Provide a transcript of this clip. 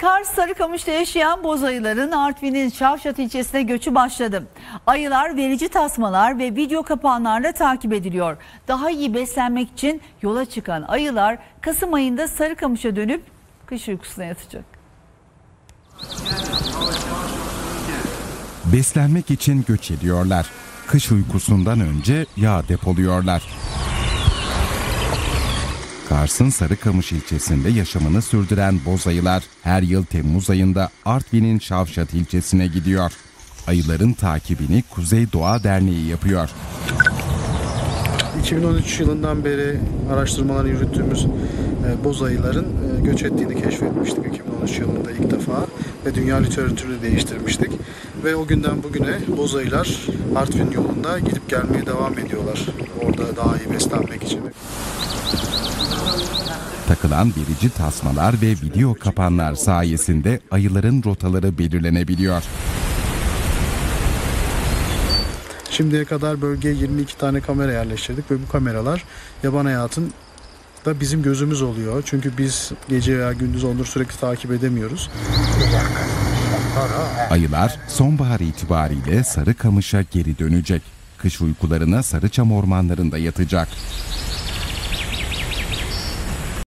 Kars Sarıkamış'ta yaşayan boz ayıların Artvin'in Şavşat ilçesine göçü başladı. Ayılar verici tasmalar ve video kapağlarla takip ediliyor. Daha iyi beslenmek için yola çıkan ayılar Kasım ayında Sarıkamış'a dönüp kış uykusuna yatacak. Beslenmek için göç ediyorlar. Kış uykusundan önce yağ depoluyorlar. Kars'ın Sarıkamış ilçesinde yaşamını sürdüren boz ayılar her yıl Temmuz ayında Artvin'in Şavşat ilçesine gidiyor. Ayıların takibini Kuzey Doğa Derneği yapıyor. 2013 yılından beri araştırmalar yürüttüğümüz e, boz ayıların e, göç ettiğini keşfetmiştik 2013 yılında ilk defa ve dünya literatürünü değiştirmiştik ve o günden bugüne boz ayılar Artvin yolunda gidip gelmeye devam ediyorlar orada daha iyi beslenmek için. Takılan verici tasmalar ve video kapanlar sayesinde ayıların rotaları belirlenebiliyor. Şimdiye kadar bölgeye 22 tane kamera yerleştirdik ve bu kameralar yaban hayatın da bizim gözümüz oluyor. Çünkü biz gece veya gündüz onları sürekli takip edemiyoruz. Ayılar sonbahar itibariyle Sarıkamış'a geri dönecek. Kış uykularına Sarıçam ormanlarında yatacak.